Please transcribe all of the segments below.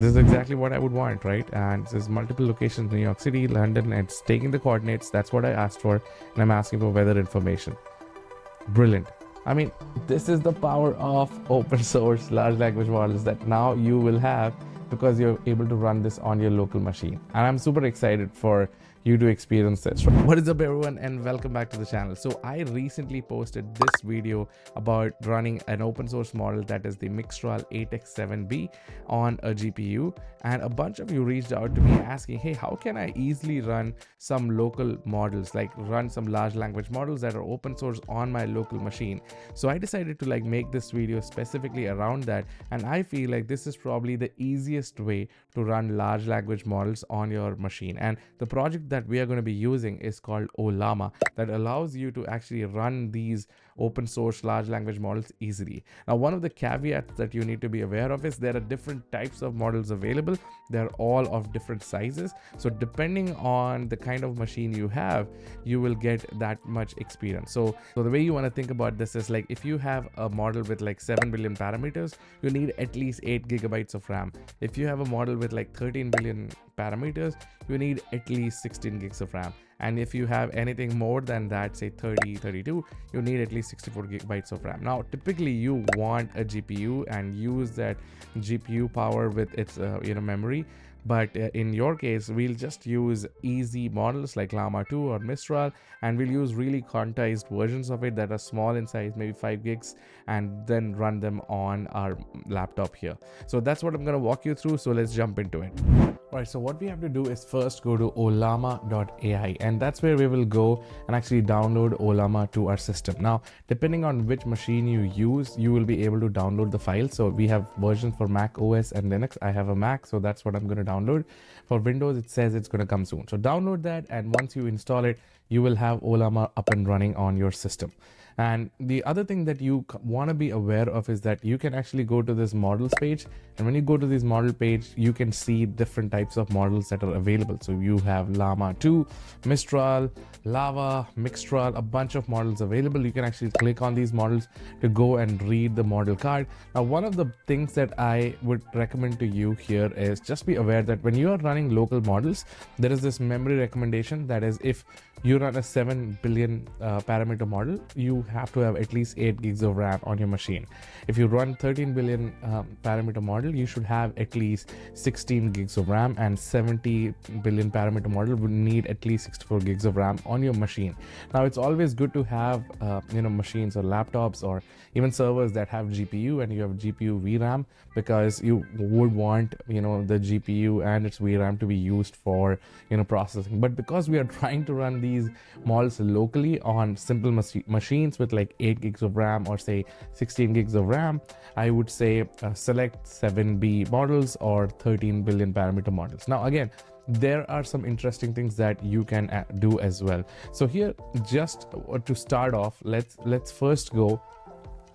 This is exactly what I would want, right? And there's multiple locations, New York City, London, and it's taking the coordinates. That's what I asked for. And I'm asking for weather information. Brilliant. I mean, this is the power of open source large language models that now you will have because you're able to run this on your local machine. And I'm super excited for you to experience this. What is up everyone and welcome back to the channel. So I recently posted this video about running an open source model that is the Mixtral 8x7b on a GPU and a bunch of you reached out to me asking, hey, how can I easily run some local models, like run some large language models that are open source on my local machine. So I decided to like make this video specifically around that and I feel like this is probably the easiest way to run large language models on your machine and the project that we are going to be using is called Ollama that allows you to actually run these open source large language models easily. Now, one of the caveats that you need to be aware of is there are different types of models available. They're all of different sizes. So depending on the kind of machine you have, you will get that much experience. So, so the way you want to think about this is like if you have a model with like 7 billion parameters, you need at least 8 gigabytes of RAM. If you have a model with like 13 billion parameters, you need at least 16 gigs of RAM and if you have anything more than that say 30 32 you need at least 64 gigabytes of ram. Now typically you want a gpu and use that gpu power with its uh, you know memory. But uh, in your case we'll just use easy models like llama 2 or mistral and we'll use really quantized versions of it that are small in size maybe 5 gigs and then run them on our laptop here. So that's what i'm going to walk you through so let's jump into it Right, so what we have to do is first go to ollama.ai and that's where we will go and actually download Ollama to our system. Now, depending on which machine you use, you will be able to download the file. So we have versions for Mac OS and Linux. I have a Mac, so that's what I'm going to download. For Windows, it says it's going to come soon. So download that and once you install it, you will have Olama up and running on your system. And the other thing that you want to be aware of is that you can actually go to this models page. And when you go to this model page, you can see different types of models that are available. So you have Llama 2, Mistral, LLaVA, Mixtral, a bunch of models available. You can actually click on these models to go and read the model card. Now, one of the things that I would recommend to you here is just be aware that when you are running local models, there is this memory recommendation that is if you run a 7 billion uh, parameter model, you have to have at least 8 gigs of RAM on your machine. If you run 13 billion um, parameter model, you should have at least 16 gigs of RAM and 70 billion parameter model would need at least 64 gigs of RAM on your machine. Now it's always good to have uh, you know machines or laptops or even servers that have GPU and you have GPU VRAM because you would want you know the GPU and its VRAM to be used for you know processing. But because we are trying to run these models locally on simple machines with like 8 gigs of RAM or say 16 gigs of RAM, I would say uh, select 7B models or 13 billion parameter models. Now, again, there are some interesting things that you can uh, do as well. So here, just to start off, let's let's first go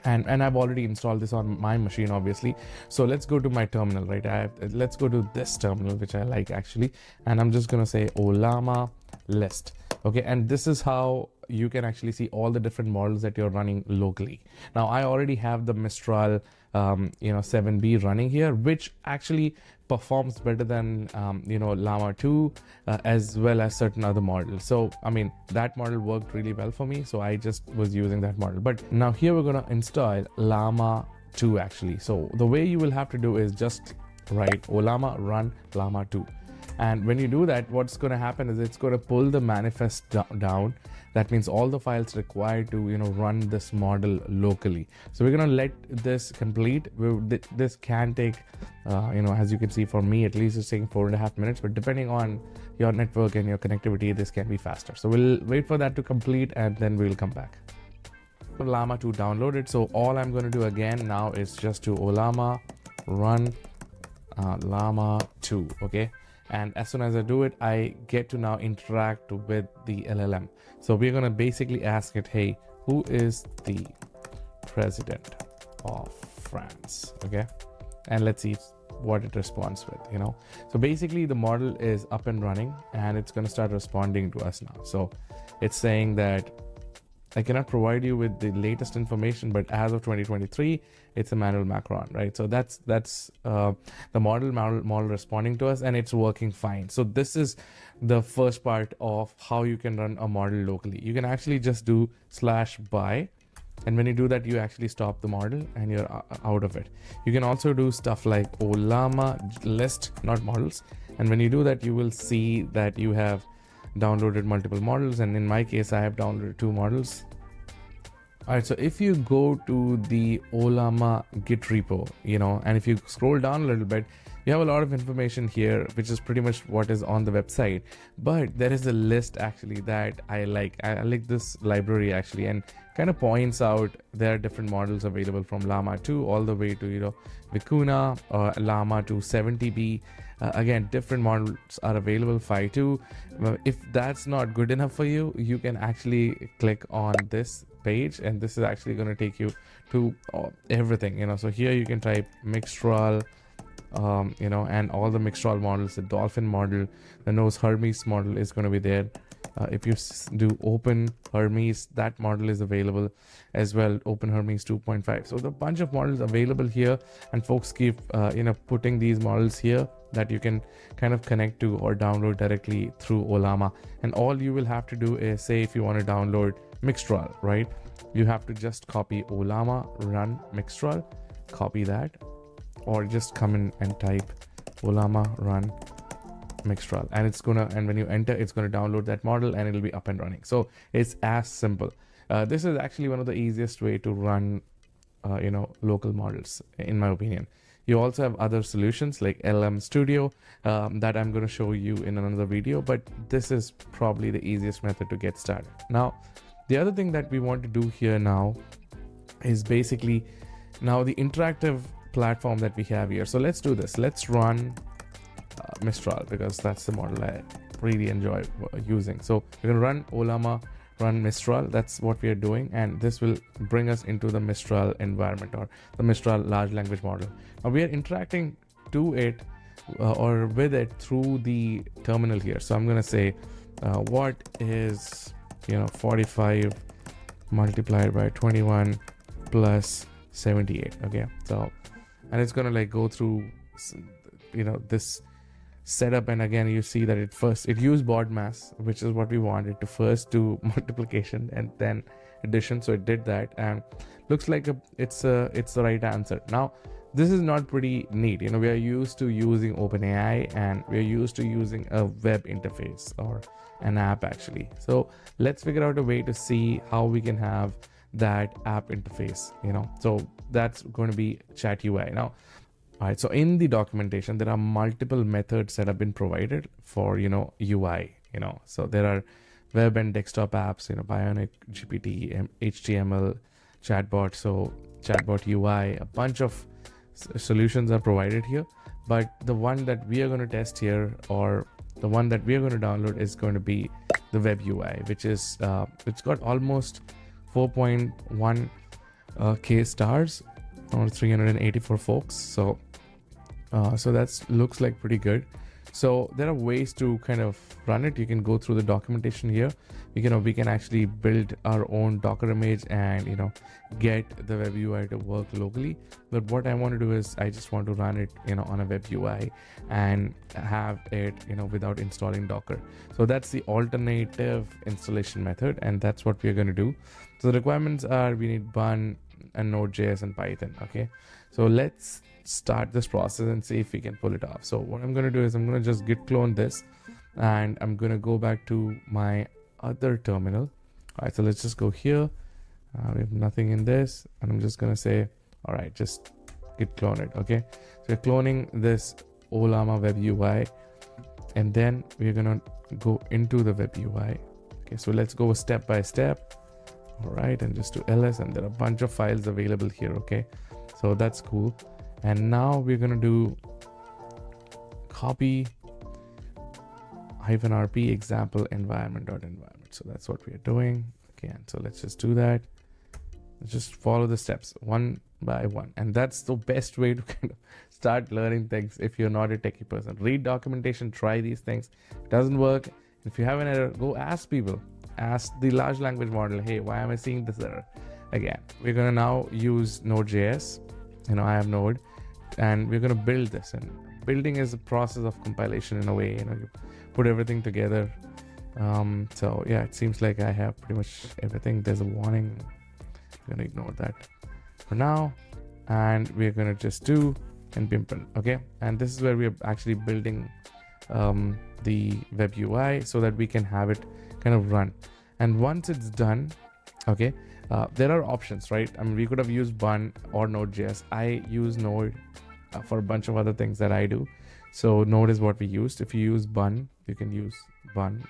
and and I've already installed this on my machine obviously so let's go to my terminal right have, let's go to this terminal which I like actually and I'm just gonna say Ollama list okay and this is how you can actually see all the different models that you're running locally. Now i already have the mistral um, you know 7b running here which actually performs better than um, you know llama 2 uh, as well as certain other models. So i mean that model worked really well for me so i just was using that model. But now here we're going to install llama 2 actually. So the way you will have to do is just write ollama run llama 2 and when you do that what's going to happen is it's going to pull the manifest down. That means all the files required to you know run this model locally. So we're going to let this complete. This can take uh, you know as you can see for me at least it's taking four and a half minutes. But depending on your network and your connectivity this can be faster. So we'll wait for that to complete and then we'll come back. Llama 2 download it. So all i'm going to do again now is just to Ollama run uh, llama 2 okay and as soon as I do it I get to now interact with the LLM so we're gonna basically ask it hey who is the president of France? Okay? And let's see what it responds with you know? So basically the model is up and running and it's going to start responding to us now. So it's saying that I cannot provide you with the latest information, but as of 2023, it's Emmanuel Macron, right? So that's that's uh, the model, model model responding to us, and it's working fine. So this is the first part of how you can run a model locally. You can actually just do slash bye, and when you do that, you actually stop the model and you're out of it. You can also do stuff like Ollama list, not models, and when you do that, you will see that you have downloaded multiple models and in my case I have downloaded two models. All right so if you go to the Ollama git repo you know and if you scroll down a little bit you have a lot of information here which is pretty much what is on the website but there is a list actually that i like. I, like this library actually and kind of points out there are different models available from llama 2 all the way to you know vicuna or llama 2 70b uh, again different models are available 5.2 uh, if that's not good enough for you you can actually click on this page and this is actually going to take you to uh, everything you know. So here you can type mixtral um, you know and all the mixtral models the dolphin model the Nous Hermes model is going to be there uh, if you do open hermes that model is available as well open hermes 2.5 so the bunch of models available here and folks keep uh, you know putting these models here that you can kind of connect to or download directly through Ollama. And all you will have to do is say if you want to download Mixtral, right? You have to just copy Ollama run Mixtral, copy that, or just come in and type Ollama run Mixtral. And it's gonna and when you enter, it's gonna download that model and it'll be up and running. So it's as simple. Uh, this is actually one of the easiest way to run uh, you know local models in my opinion you also have other solutions like LM Studio um, that I'm going to show you in another video, but this is probably the easiest method to get started. Now, the other thing that we want to do here now is basically now the interactive platform that we have here. So let's do this. Let's run uh, Mistral because that's the model I really enjoy using. So we're going to run Ollama run Mistral. That's what we are doing, and this will bring us into the Mistral environment or the Mistral large language model. Now we are interacting to it uh, or with it through the terminal here. So I'm gonna say, uh, what is you know 45 multiplied by 21 plus 78? Okay, so and it's gonna like go through you know this setup and again you see that it first it used BODMAS which is what we wanted to first do multiplication and then addition. So it did that and looks like a, it's a it's the right answer. Now this is not pretty neat. You know we are used to using openai and we're used to using a web interface or an app actually. So let's figure out a way to see how we can have that app interface you know? So that's going to be chat ui now all right, so in the documentation, there are multiple methods that have been provided for, you know, UI, you know, so there are web and desktop apps, you know, Bionic, GPT, HTML, chatbot, so chatbot UI, a bunch of solutions are provided here. But the one that we are going to test here or the one that we are going to download is going to be the web UI, which is, uh, it's got almost 4.1 uh, K stars or 384 folks. So uh, so that's looks like pretty good. So there are ways to kind of run it. You can go through the documentation here. You know, we can actually build our own Docker image and you know get the web UI to work locally. But what I want to do is I just want to run it you know on a web UI and have it you know without installing Docker. So that's the alternative installation method, and that's what we're going to do. So the requirements are we need Bun and Node.js and Python. Okay, so let's start this process and see if we can pull it off. So what I'm going to do is I'm going to just git clone this and I'm going to go back to my other terminal. All right, so let's just go here. Uh, we have nothing in this and I'm just going to say, all right, just git clone it. Okay. So we're cloning this Ollama web UI and then we're going to go into the web UI. Okay. So let's go step by step. All right. And just do ls and there are a bunch of files available here. Okay. So that's cool. And now we're going to do copy hyphen rp example environment dot environment. So that's what we are doing. Again so let's just do that. Just follow the steps one by one. And that's the best way to kind of start learning things if you're not a techie person. Read documentation try these things. It doesn't work. If you have an error go ask people ask the large language model, hey, why am I seeing this error? Again, we're gonna now use Node.js. You know, I have Node, and we're gonna build this. And building is a process of compilation in a way. You know, you put everything together. Um, so yeah, it seems like I have pretty much everything. There's a warning. I'm gonna ignore that for now, and we're gonna just do npm okay and this is where we're actually building um, the web UI so that we can have it kind of run. And once it's done okay uh, there are options right? I mean we could have used bun or node.js I use node uh, for a bunch of other things that I do. So node is what we used. If you use bun you can use bun.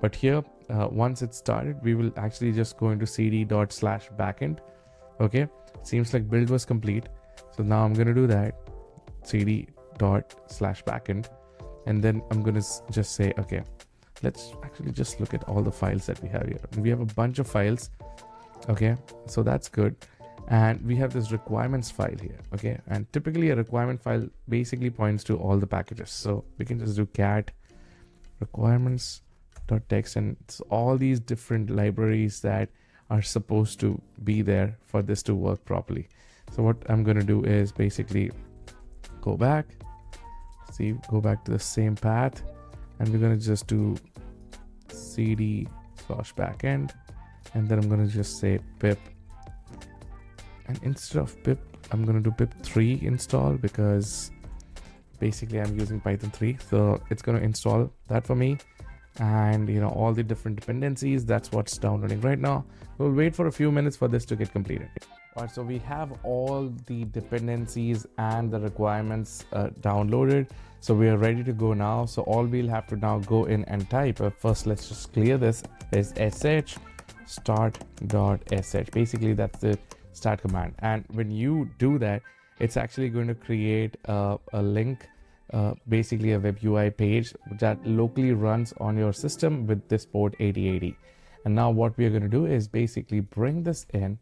But here uh, once it's started we will actually just go into cd dot slash backend okay? Seems like build was complete. So now i'm going to do that cd dot slash backend. And then i'm going to just say okay let's actually just look at all the files that we have here. We have a bunch of files okay? So that's good. And we have this requirements file here okay? And typically a requirement file basically points to all the packages. So we can just do cat requirements.txt and it's all these different libraries that are supposed to be there for this to work properly. So what i'm going to do is basically go back see go back to the same path and we're going to just do cd slash backend and then i'm going to just say pip. And instead of pip i'm going to do pip 3 install because basically i'm using python 3 so it's going to install that for me. And you know all the different dependencies that's what's downloading right now. We'll wait for a few minutes for this to get completed all right so we have all the dependencies and the requirements uh, downloaded. So we are ready to go now. So all we'll have to now go in and type uh, first let's just clear this is sh start.sh basically that's the start command. And when you do that it's actually going to create a, a link uh, basically a web UI page that locally runs on your system with this port 8080 and now what we are going to do is basically bring this in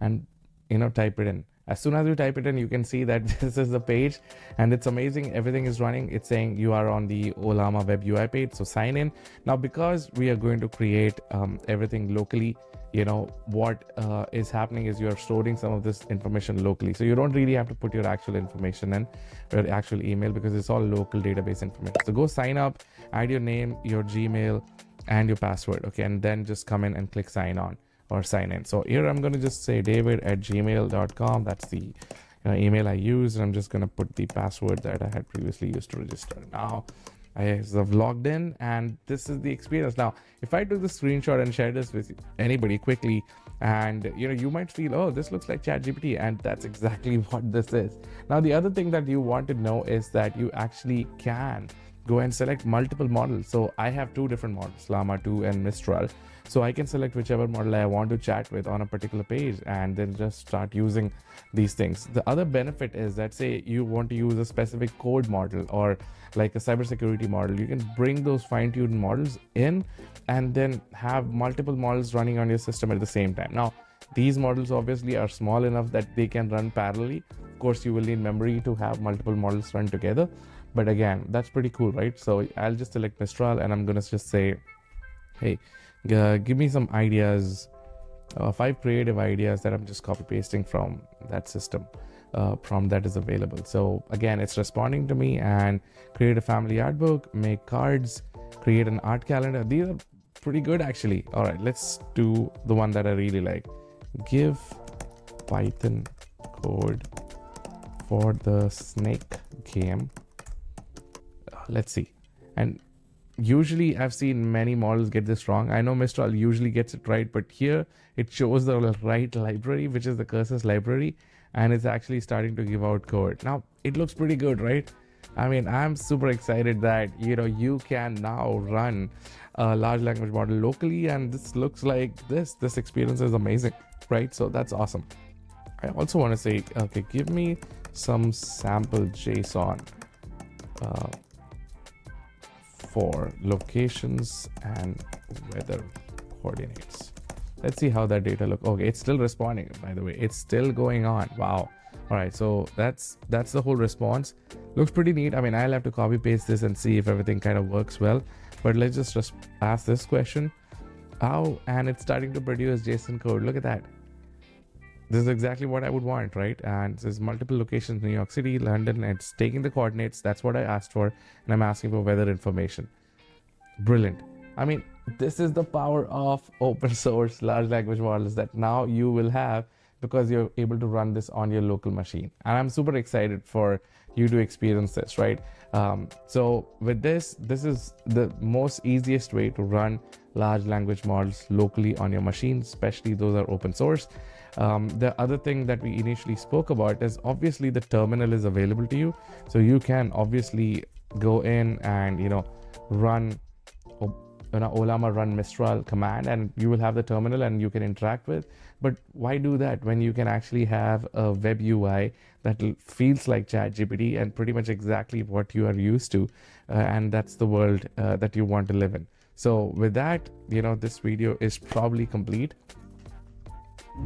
and you know type it in. As soon as you type it in you can see that this is the page and it's amazing. Everything is running. It's saying you are on the ollama web UI page so sign in. Now because we are going to create um, everything locally you know what uh, is happening is you're storing some of this information locally. So you don't really have to put your actual information in your actual email because it's all local database information. So go sign up add your name your gmail and your password okay? And then just come in and click sign on or sign in so here i'm going to just say david at gmail.com that's the email i use and i'm just going to put the password that i had previously used to register now I have logged in and this is the experience. Now, if I took the screenshot and shared this with anybody quickly, and you know, you might feel, oh, this looks like ChatGPT, and that's exactly what this is. Now, the other thing that you want to know is that you actually can go and select multiple models. So I have two different models, Llama 2 and Mistral. So I can select whichever model I want to chat with on a particular page and then just start using these things. The other benefit is that say you want to use a specific code model or like a cybersecurity model, you can bring those fine-tuned models in and then have multiple models running on your system at the same time. Now, these models obviously are small enough that they can run parallelly. Of course, you will need memory to have multiple models run together. But again, that's pretty cool, right? So I'll just select Mistral and I'm going to just say, hey, uh, give me some ideas, uh, five creative ideas that I'm just copy pasting from that system uh, that is available. So again, it's responding to me and create a family art book, make cards, create an art calendar. These are pretty good actually. All right, let's do the one that I really like. Give Python code for the snake game. Uh, let's see. And usually I've seen many models get this wrong. I know Mistral usually gets it right, but here it shows the right library, which is the curses library and it's actually starting to give out code. Now, it looks pretty good, right? I mean, I'm super excited that you know you can now run a large language model locally, and this looks like this. This experience is amazing, right? So that's awesome. I also want to say, okay, give me some sample JSON uh, for locations and weather coordinates. Let's see how that data look. Okay it's still responding by the way. It's still going on. Wow. All right so that's that's the whole response. Looks pretty neat. I mean i'll have to copy paste this and see if everything kind of works well but let's just, ask this question. Oh, and it's starting to produce JSON code. Look at that. This is exactly what I would want, right? And there's multiple locations, New York City, London. It's taking the coordinates. That's what I asked for. And I'm asking for weather information. Brilliant. I mean, this is the power of open source large language models that now you will have because you're able to run this on your local machine. And I'm super excited for you to experience this, right? Um, so with this, this is the most easiest way to run large language models locally on your machine, especially those are open source. Um, the other thing that we initially spoke about is obviously the terminal is available to you. So you can obviously go in and, you know, run you know, Ollama run Mistral command and you will have the terminal and you can interact with. But why do that when you can actually have a web UI that feels like ChatGPT and pretty much exactly what you are used to, uh, and that's the world uh, that you want to live in. So with that, you know, this video is probably complete.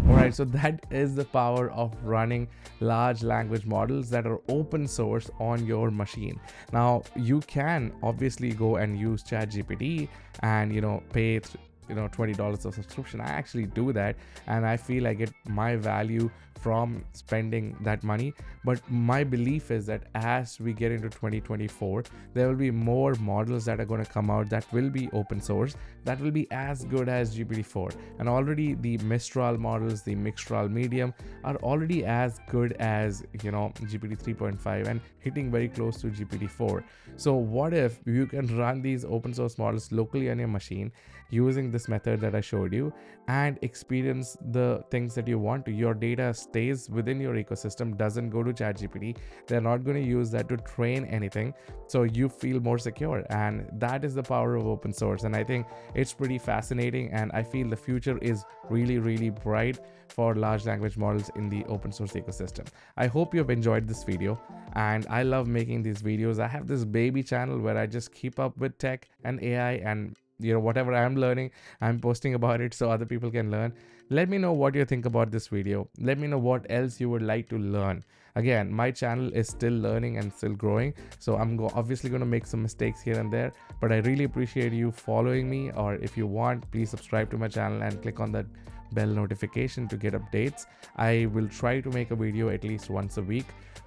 All right, so that is the power of running large language models that are open source on your machine. Now, you can obviously go and use ChatGPT and, you know, pay you know $20 of subscription i actually do that and i feel i get my value from spending that money. But my belief is that as we get into 2024 there will be more models that are going to come out that will be open source that will be as good as gpt-4 and already the mistral models the mixtral medium are already as good as you know gpt 3.5 and hitting very close to gpt-4 so what if you can run these open source models locally on your machine using this method that I showed you and experience the things that you want. Your data stays within your ecosystem, doesn't go to ChatGPT. They're not going to use that to train anything. So you feel more secure. And that is the power of open source. And I think it's pretty fascinating. And I feel the future is really, really bright for large language models in the open source ecosystem. I hope you have enjoyed this video and I love making these videos. I have this baby channel where I just keep up with tech and AI and you know whatever i'm learning i'm posting about it so other people can learn. Let me know what you think about this video. Let me know what else you would like to learn. Again my channel is still learning and still growing so i'm go obviously going to make some mistakes here and there but i really appreciate you following me or if you want please subscribe to my channel and click on that bell notification to get updates. I will try to make a video at least once a week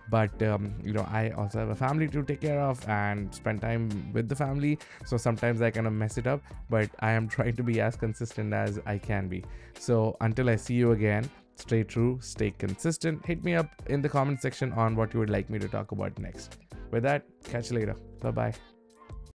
but um, you know i also have a family to take care of and spend time with the family so sometimes i kind of mess it up but i am trying to be as consistent as i can be. So until i see you again stay true stay consistent. Hit me up in the comment section on what you would like me to talk about next. With that catch you later. Bye bye